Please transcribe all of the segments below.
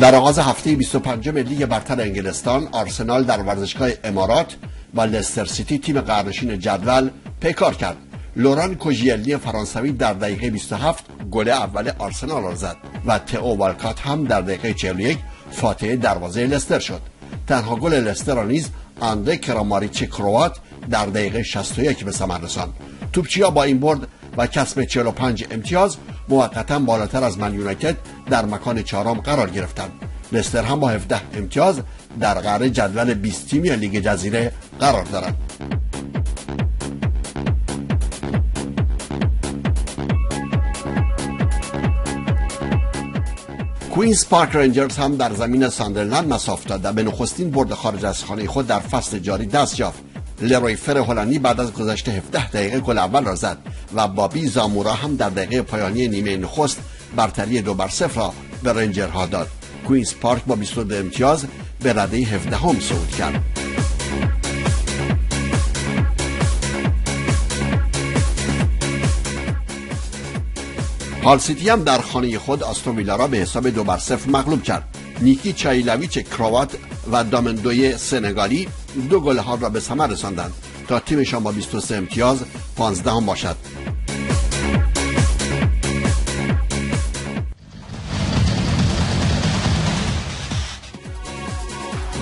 در آغاز هفته 25 لیگ برتر انگلستان آرسنال در ورزشگاه امارات با لستر سیتی تیم قهرنشین جدول پیکار کرد. لوران کوژیلی فرانسوی در دقیقه 27 گل اول آرسنال را زد و تئو والکات هم در دقیقه 41 فاتحه دروازه لستر شد. تنها گل لستر را نیز آندره کراماریچ کروات در دقیقه 61 به ثمر رساند. توپچیا با این برد و کسب 45 امتیاز موقتا بالاتر از من یونایتد در مکان چهارم قرار گرفتند لستر هم با 17 امتیاز در قرار جدول 20 تیمی لیگ جزیره قرار دارد. کوینز پارک رنجرز هم در زمین ساندرلند مساف داد و به نخستین برد خارج از خانه خود در فصل جاری دست یافت. لروی فر هلندی بعد از گذشت 17 دقیقه گل اول را زد و بابی زامورا هم در دقیقه پایانی نیمه نخست برتری دو بر صفر را به رنجرها داد. کوینز پارک با 22 امتیاز به رده 17 هم صعود کرد. هال سیتی هم در خانه خود آستون ویلا را به حساب دو بر صفر مغلوب کرد. نیکی چایلویچ کراوات و دامندوی سنگالی دو گل ها را به ثمر رساندند. تا تیمشان با 23 امتیاز 15 هم باشد.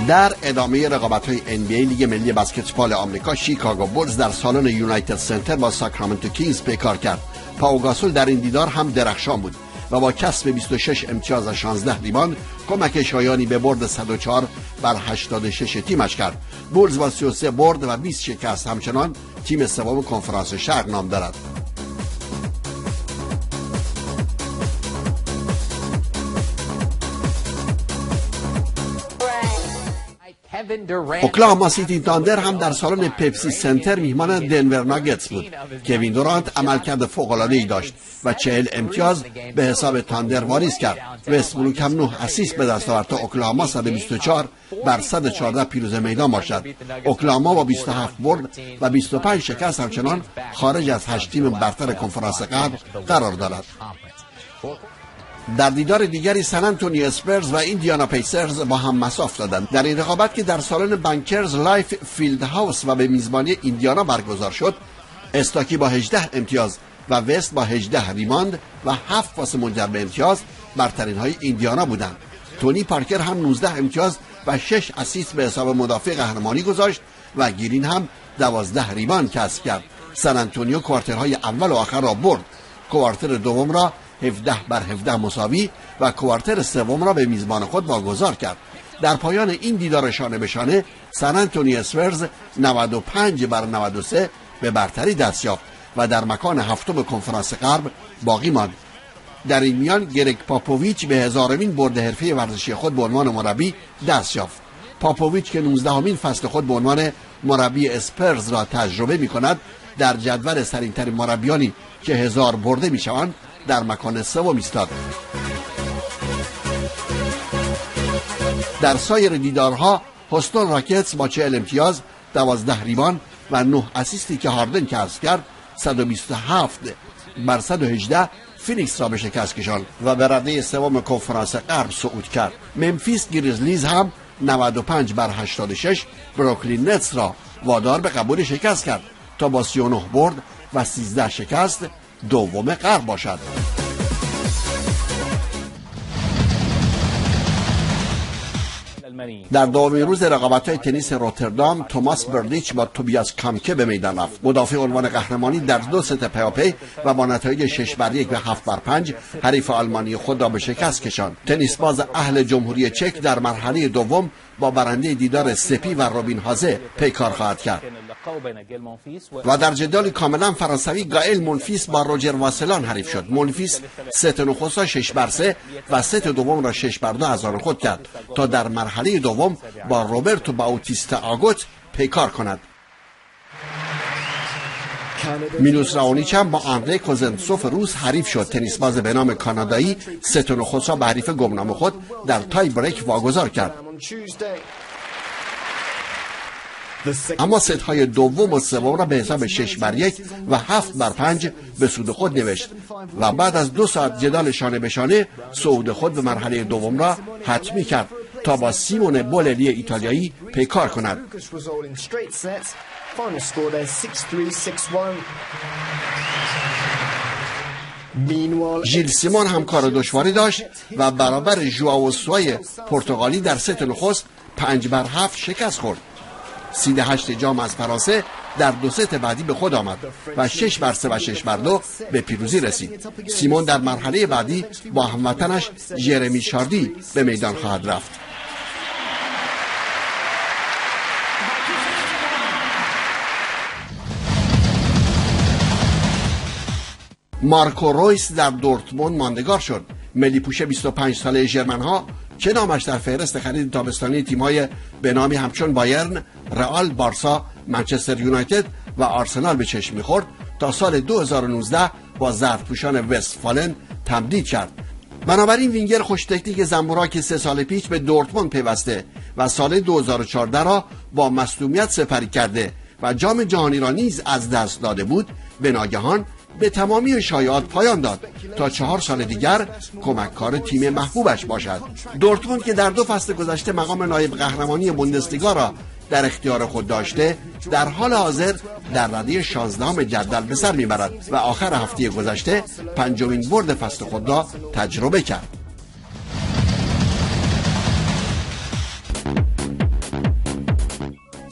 در ادامه رقابت های NBA لیگ ملی بسکتبال آمریکا شیکاگو بولز در سالن یونایتد سنتر با ساکرامنتو کینگز پیکار کرد. پاوگاسول در این دیدار هم درخشان بود. و با کسب 26 امتیاز و 16 ریباند کمک شایانی به برد 104 بر 86 تیمش کرد. بولز با 33 برد و 20 شکست همچنان تیم سوم کنفرانس شرق نام دارد. اوکلاهاما سیتی تاندر هم در سالن پپسی سنتر میهمان دنور ناگتس بود. کوین دورانت عملکرد فوق‌العاده ای داشت و چهل امتیاز به حساب تاندر واریز کرد. وست بروک هم 9 اسیست به دست آورد تا اوکلاهاما 124 بر 114 پیروز میدان باشد. اوکلاهاما با 27 برد و 25 شکست همچنان خارج از 8 تیم برتر کنفرانس غرب قرار دارد. در دیدار دیگری سن انتونی اسپرز و ایندیانا پیسرز با هم مصاف دادند. در این رقابت که در سالن بانکرز لایف فیلد هاوس و به میزبانی ایندیانا برگزار شد استاکی با 18 امتیاز و وست با 18 ریماند و 7 پاس منجر به امتیاز برترین های ایندیانا بودند. تونی پارکر هم 19 امتیاز و 6 اسیست به حساب مدافع قهرمانی گذاشت و گیرین هم 12 ریمان کسب کرد. سن انتونیو کوارترهای اول و آخر را برد. کوارتر دوم را 17 بر 17 مساوی و کوارتر سوم را به میزبان خود واگذار کرد. در پایان این دیدار شانه به شانه سن انتونی اسپرز 95 بر 93 به برتری دست یافت و در مکان هفتم کنفرانس غرب باقی ماند. در این میان گرگ پاپوویچ به هزارمین برد حرفه ورزشی خود به عنوان مربی دست یافت. پاپوویچ که 19 همین فصل خود به عنوان مربی اسپرز را تجربه می کند در جدول سریعترین مربیانی که هزار برده می شوند در مکان سوم ایستاد در سایر دیدارها هستون راکتس با 40 امتیاز 12 ریبان و 9 اسیستی که هاردن کسب کرد 127 بر 118 فینیکس را به شکست کشاند. و به رده سوم کنفرانس غرب صعود کرد. ممفیس گریزلیز هم 95 بر 86 بروکلین نتس را وادار به قبول شکست کرد. تا با 39 برد و 13 شکست دوم غرب باشد. در دومین روز رقابت های تنیس روتردام توماس بردیچ با توبیاس کامکه به میدان رفت. مدافع عنوان قهرمانی در دو ست پیاپی و با نتایج 6 بر 1 و 7 بر 5 حریف آلمانی خود را به شکست کشاند. تنیس باز اهل جمهوری چک در مرحله دوم با برنده دیدار سپی و روبین هازه پیکار خواهد کرد. و در جدال کاملا فرانسوی گائل مونفیس با روجر واسلان حریف شد. مونفیس ست نخست را 6 بر 3 و ست دوم را 6 بر 2 از آن خود کرد تا در مرحله دوم با روبرتو باوتیستا آگوت پیکار کند. میلوس راونیچ هم با آندره کوزنتسوف روس حریف شد. تنیس باز بنام کانادایی ست نخست را به حریف گمنام خود در tie-break واگذار کرد. اما ستهای دوم و سوم را به حساب شش بر یک و هفت بر پنج به سود خود نوشت و بعد از دو ساعت جدال شانه به شانه صعود خود به مرحله دوم را حتمی کرد. تا با سیمون بوللی ایتالیایی پیکار کند. ژیل سیمون هم کار دشواری داشت و برابر ژواو سوای پرتغالی در ست نخست پنج بر هفت شکست خورد. سید هشت جام از فرانسه در دو ست بعدی به خود آمد و شش بر سه و شش بر دو به پیروزی رسید. سیمون در مرحله بعدی با هموطنش ژرمی شاردی به میدان خواهد رفت. مارکو رویس در دورتموند ماندگار شد. ملی پوشه 25 ساله ژرمن ها که نامش در فهرست خرید تابستانی تیمای به نامی همچون بایرن، رئال، بارسا، منچستر یونایتد و آرسنال به چشم می‌خورد تا سال 2019 با زردپوشان وستفالن تمدید کرد. بنابراین وینگر خوش تکنیک زنبورا که سه سال پیش به دورتموند پیوسته و سال 2014 را با مصدومیت سپری کرده و جام جهانی را نیز از دست داده بود به ناگهان به تمامی شایعات پایان داد تا چهار سال دیگر کمککار تیم محبوبش باشد. دورتموند که در دو فصل گذشته مقام نایب قهرمانی بوندسلیگا را در اختیار خود داشته در حال حاضر در رده 16 جدول به سر می‌برد و آخر هفته گذشته پنجمین برد فصل خود را تجربه کرد.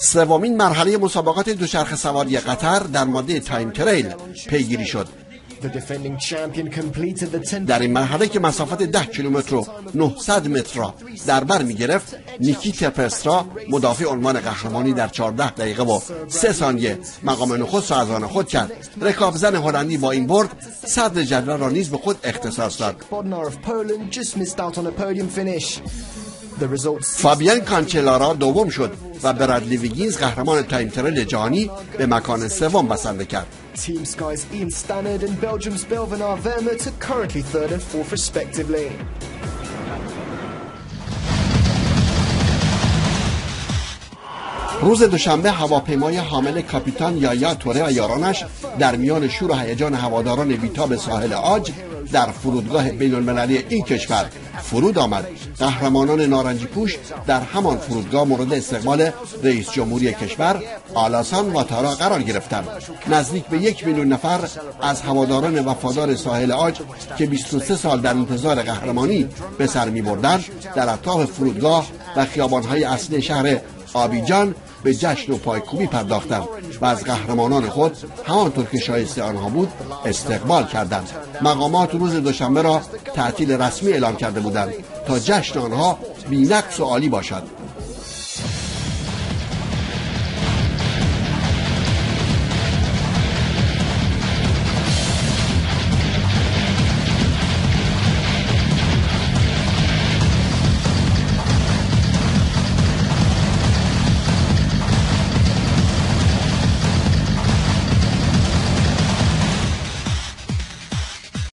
سومین مرحله مسابقات دوچرخه سواری قطر در ماده تایم تریل پیگیری شد. در این مرحله که مسافت 10 کیلومتر و 900 متر را در بر می گرفت نیکی ترپسترا مدافع عنوان قهرمانی در 14 دقیقه و 3 ثانیه مقام نخست را از آن خود کرد. رکاب زن هلندی با این برد صدر جدول را نیز به خود اختصاص داد. فابیان کانچلارا دوم شد و برادلی ویگینز قهرمان time trial جهانی به مکان سوم بسنده کرد. روز دوشنبه هواپیمای حامل کاپیتان یایا توره و یارانش در میان شور و هیجان هواداران بیتاب ساحل آج در فرودگاه بین المللی این کشور فرود آمد. قهرمانان نارنجی پوش در همان فرودگاه مورد استقبال رئیس جمهوری کشور آلاسان تارا قرار گرفتند. نزدیک به یک میلیون نفر از هواداران وفادار ساحل آج که 23 سال در انتظار قهرمانی به سر می بردن در اطراف فرودگاه و خیابانهای اصلی شهر آبیجان به جشن و پایکوبی پرداختند و از قهرمانان خود همانطور که شایسته آنها بود استقبال کردند. مقامات روز دوشنبه را تعطیل رسمی اعلام کرده بودند تا جشن آنها بینقص و عالی باشد.